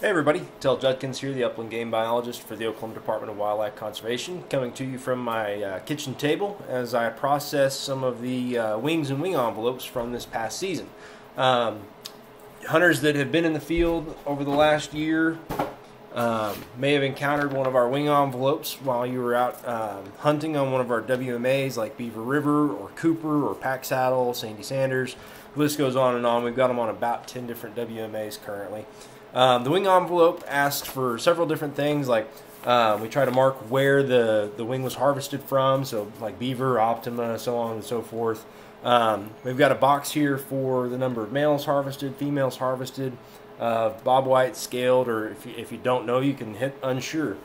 Hey everybody, Tell Judkins here, the upland game biologist for the Oklahoma Department of Wildlife Conservation, coming to you from my uh, kitchen table as I process some of the uh, wings and wing envelopes from this past season. Um, hunters that have been in the field over the last year um, may have encountered one of our wing envelopes while you were out um, hunting on one of our WMAs like Beaver River or Cooper or Packsaddle, Sandy Sanders. The list goes on and on. We've got them on about 10 different WMAs currently. Um, the wing envelope asks for several different things, like uh, we try to mark where the, the wing was harvested from, so like beaver, optima, so on and so forth. Um, we've got a box here for the number of males harvested, females harvested, uh, bobwhite scaled, or if you, if you don't know, you can hit unsure.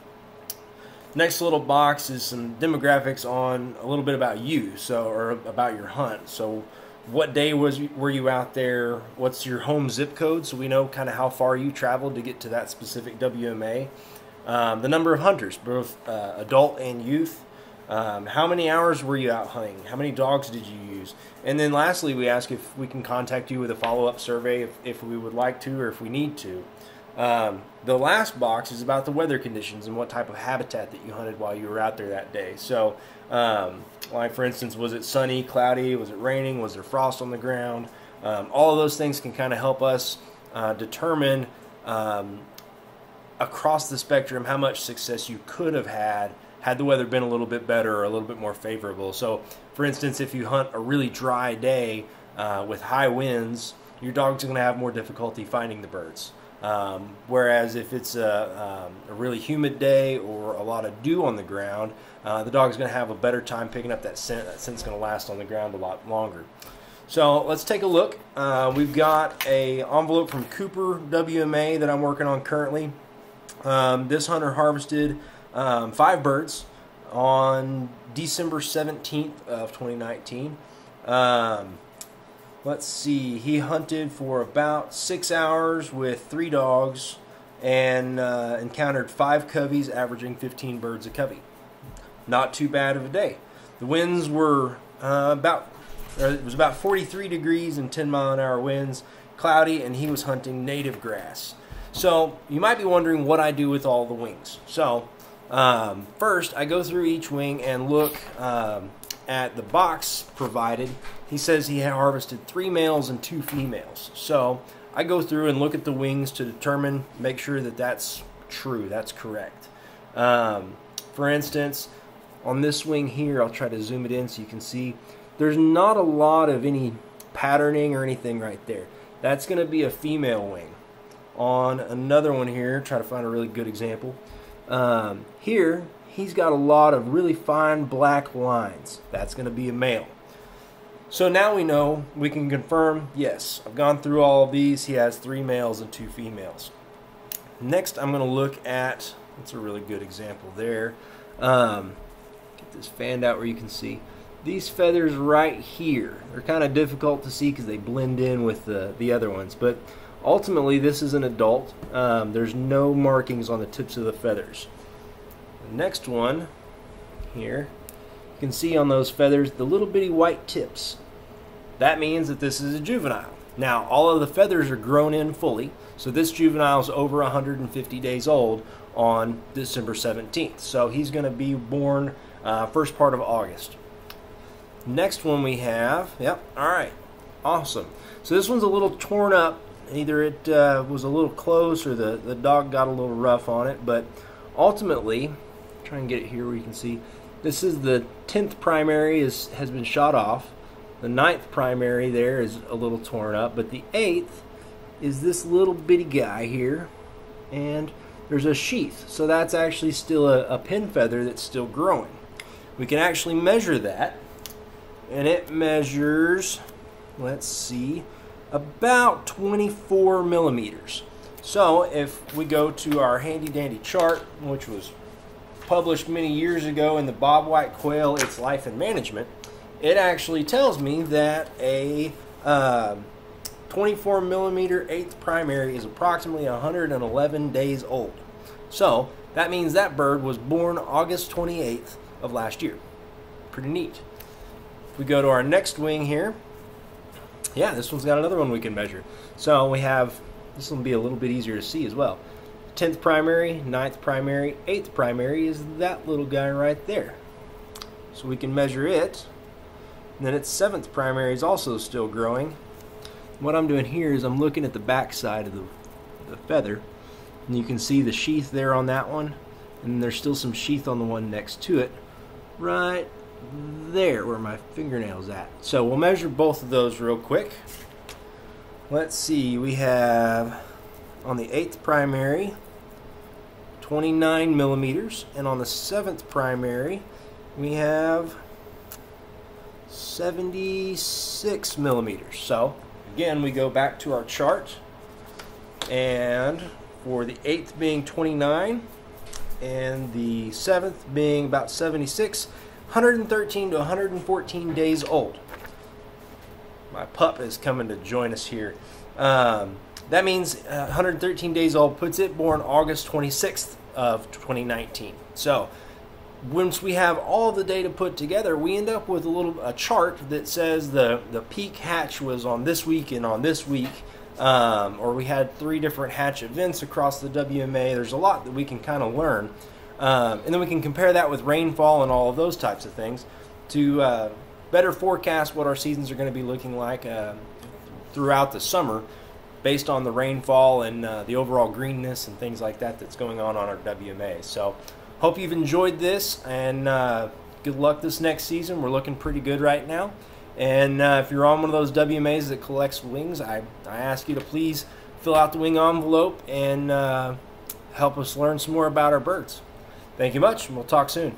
Next little box is some demographics on a little bit about you, so or about your hunt. So what day was were you out there? What's your home zip code so we know kind of how far you traveled to get to that specific WMA? Um, the number of hunters, both uh, adult and youth. Um, how many hours were you out hunting? How many dogs did you use? And then lastly, we ask if we can contact you with a follow up survey if, if we would like to or if we need to. Um, the last box is about the weather conditions and what type of habitat that you hunted while you were out there that day. So, um, like for instance, was it sunny, cloudy, was it raining, was there frost on the ground? Um, all of those things can kind of help us uh, determine um, across the spectrum how much success you could have had had the weather been a little bit better or a little bit more favorable. So, for instance, if you hunt a really dry day uh, with high winds, your dog's are going to have more difficulty finding the birds. Um, whereas if it's a, um, a, really humid day or a lot of dew on the ground, uh, the dog's going to have a better time picking up that scent. That scent's going to last on the ground a lot longer. So let's take a look. Uh, we've got a envelope from Cooper WMA that I'm working on currently. Um, this hunter harvested um, five birds on December 17th of 2019. Let's see, he hunted for about six hours with three dogs and uh, encountered five coveys, averaging 15 birds a covey. Not too bad of a day. The winds were uh, about it was about 43 degrees and 10 mile an hour winds, cloudy, and he was hunting native grass. So you might be wondering what I do with all the wings. So um, first, I go through each wing and look um, at the box provided he says he had harvested three males and two females. So I go through and look at the wings to determine, make sure that that's true, that's correct. Um, for instance, on this wing here, I'll try to zoom it in so you can see, there's not a lot of any patterning or anything right there. That's going to be a female wing. On another one here, try to find a really good example. Um, here, he's got a lot of really fine black lines. That's going to be a male. So now we know, we can confirm, yes, I've gone through all of these. He has three males and two females. Next, I'm going to look at, that's a really good example there. Um, get this fanned out where you can see. These feathers right here, they're kind of difficult to see because they blend in with the, the other ones. But ultimately, this is an adult. Um, there's no markings on the tips of the feathers. The next one here, you can see on those feathers the little bitty white tips that means that this is a juvenile. Now, all of the feathers are grown in fully, so this juvenile is over 150 days old on December 17th. So he's going to be born uh, first part of August. Next one we have, yep, all right, awesome. So this one's a little torn up. Either it uh, was a little close or the, the dog got a little rough on it, but ultimately, try and get it here where you can see, this is the 10th primary is, has been shot off. The ninth primary there is a little torn up, but the eighth is this little bitty guy here, and there's a sheath. So that's actually still a, a pin feather that's still growing. We can actually measure that, and it measures, let's see, about 24 millimeters. So if we go to our handy dandy chart, which was published many years ago in the Bobwhite Quail, Its Life and Management, it actually tells me that a uh, 24 millimeter eighth primary is approximately 111 days old. So that means that bird was born August 28th of last year. Pretty neat. If we go to our next wing here, yeah, this one's got another one we can measure. So we have, this will be a little bit easier to see as well. 10th primary, 9th primary, 8th primary is that little guy right there. So we can measure it. And then its 7th primary is also still growing. What I'm doing here is I'm looking at the back side of the, the feather. And you can see the sheath there on that one. And there's still some sheath on the one next to it. Right there where my fingernail's at. So we'll measure both of those real quick. Let's see, we have on the 8th primary 29 millimeters and on the 7th primary we have 76 millimeters. So again we go back to our chart and for the 8th being 29 and the 7th being about 76 113 to 114 days old. My pup is coming to join us here. Um, that means uh, 113 days old puts it born August 26th of 2019. So once we have all the data put together, we end up with a little a chart that says the the peak hatch was on this week and on this week, um, or we had three different hatch events across the WMA. There's a lot that we can kind of learn. Um, and then we can compare that with rainfall and all of those types of things to uh, better forecast what our seasons are going to be looking like uh, throughout the summer based on the rainfall and uh, the overall greenness and things like that that's going on on our WMA. So, hope you've enjoyed this and uh, good luck this next season. We're looking pretty good right now. And uh, if you're on one of those WMAs that collects wings, I, I ask you to please fill out the wing envelope and uh, help us learn some more about our birds. Thank you much, and we'll talk soon.